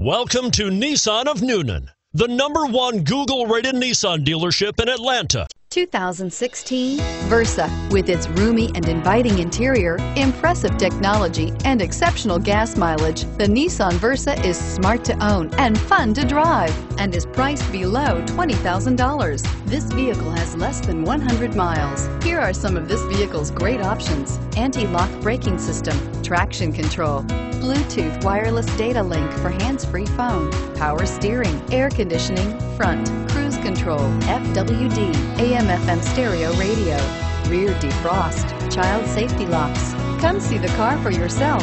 Welcome to Nissan of Newnan, the number one Google rated Nissan dealership in Atlanta. 2016 Versa. With its roomy and inviting interior, impressive technology, and exceptional gas mileage, the Nissan Versa is smart to own and fun to drive and is priced below $20,000. This vehicle has less than 100 miles. Here are some of this vehicle's great options. Anti-lock braking system, traction control, Bluetooth wireless data link for hands-free phone, power steering, air conditioning, front, control, FWD, AM FM stereo radio, rear defrost, child safety locks. Come see the car for yourself.